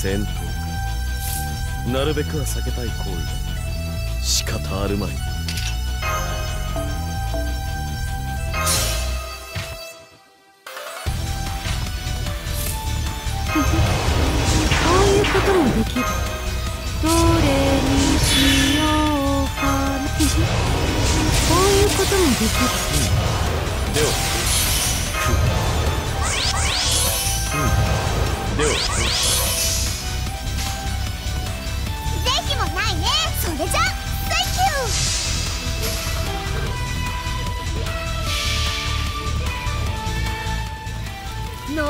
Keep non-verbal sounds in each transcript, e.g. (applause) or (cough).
戦闘。かなるべくは避けたい行為。だ仕方あるまい。こういうこともできる。どれにしようかなこういうこともできるでは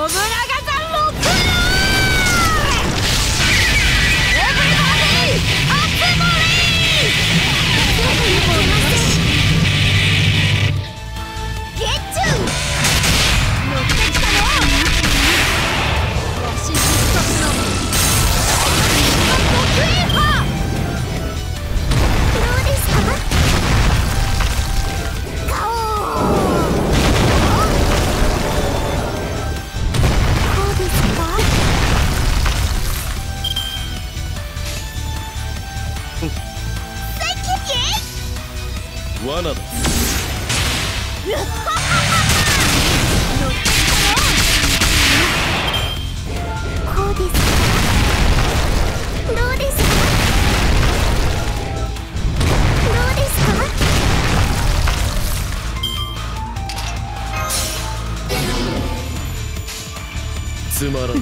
信長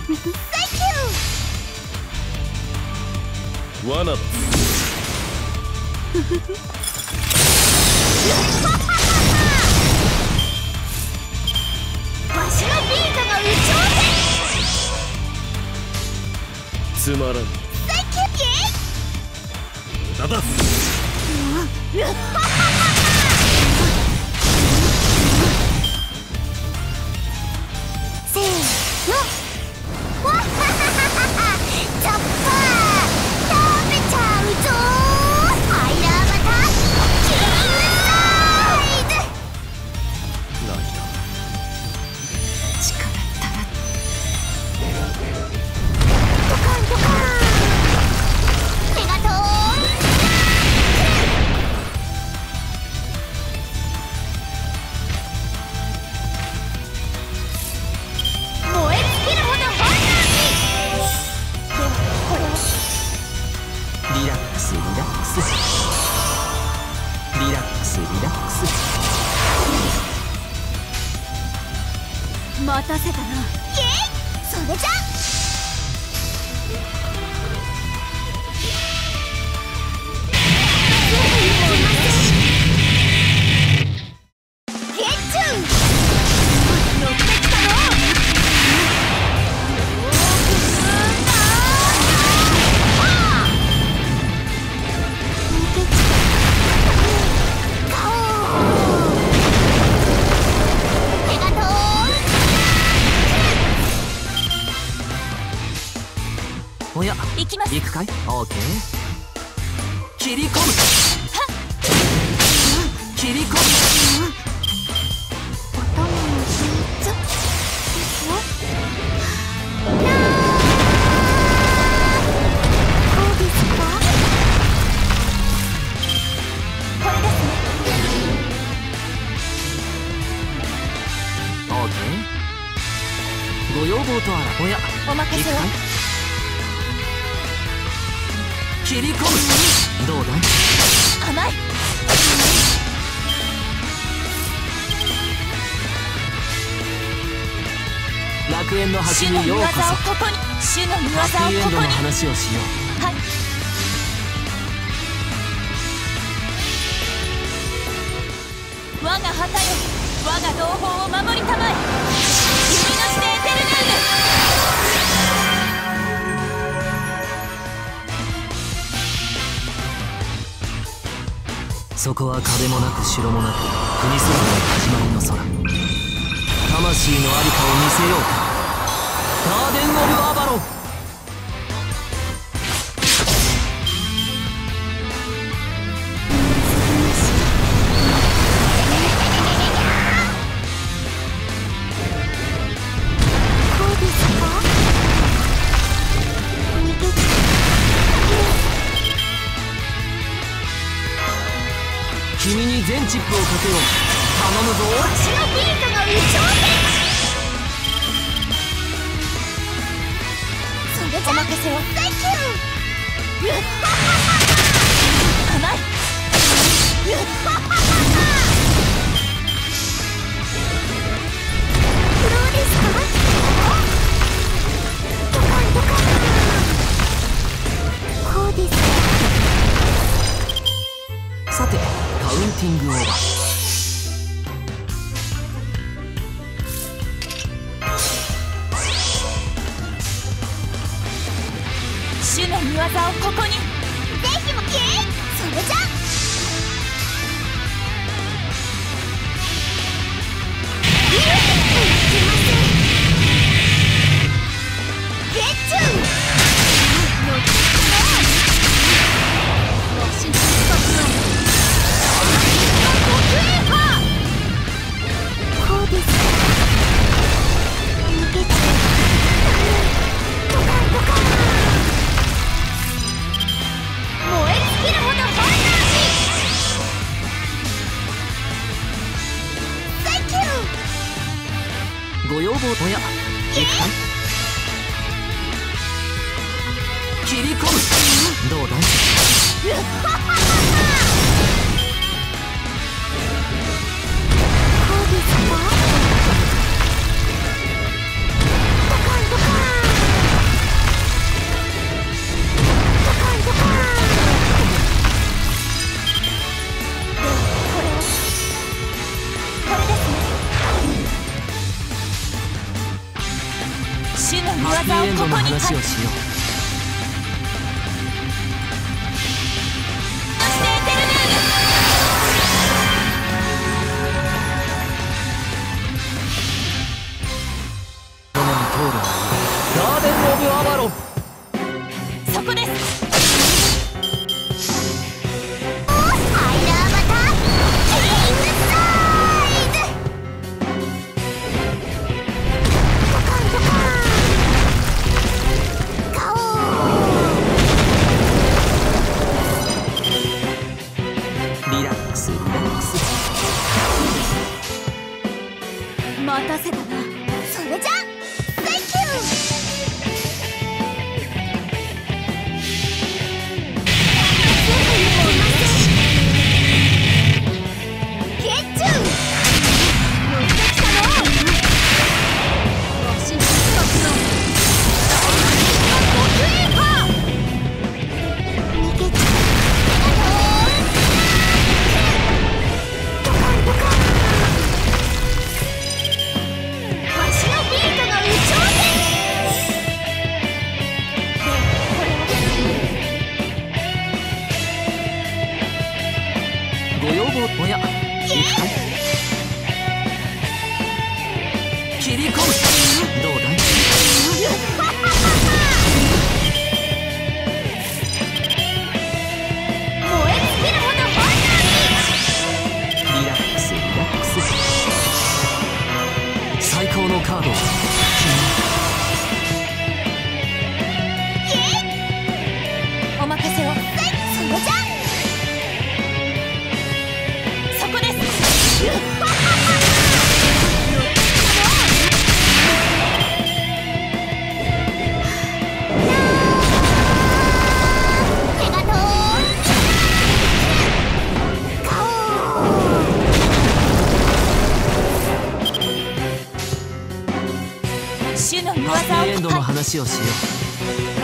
Thank you. 罠わしのビーカが有頂つまらん天 Thank you だだせーのたせたな。行くかい？オーケー。切り込む。切り込む。頭の秘密ですよなあこうですかこれですねオーケー。ご要望とあらおやお任せを切り込む。どうだ？甘い楽園の端にようこそここに主の御業をハッピーエンドのここに。話をしようはい。我が旗よ。我が同胞を守りたまえ。そこは壁もなく城もなく国すらの始まりの空。魂の在りかを見せようか。ガーデン・オブ・頼むぞ。のビート宇宙それじゃお任せをサンキューさてカウンティングオーバー。をここに。ぜひもゲーご要望とや一貫切り込む。どうだい？只有祁や。切り込む。どうだ (laughs) 主の見業をエンドの話をしよう。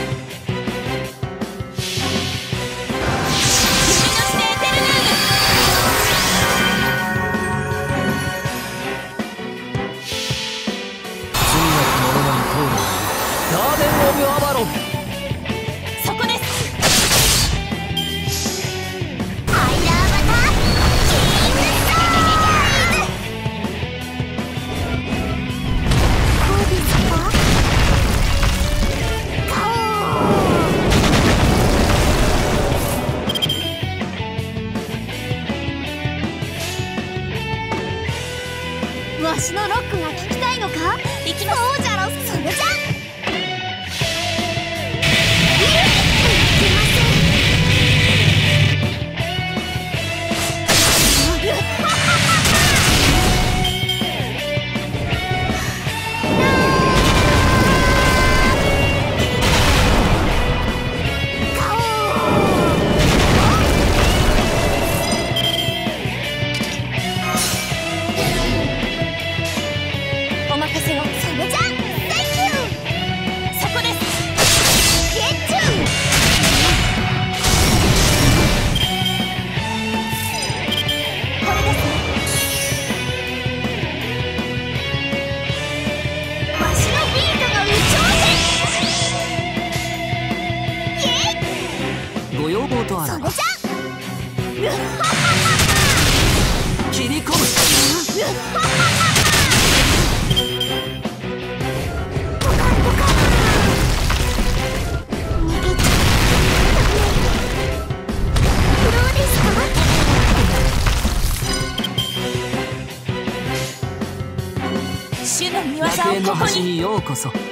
要望とあらば。切り込む。主の見業をにようこそ。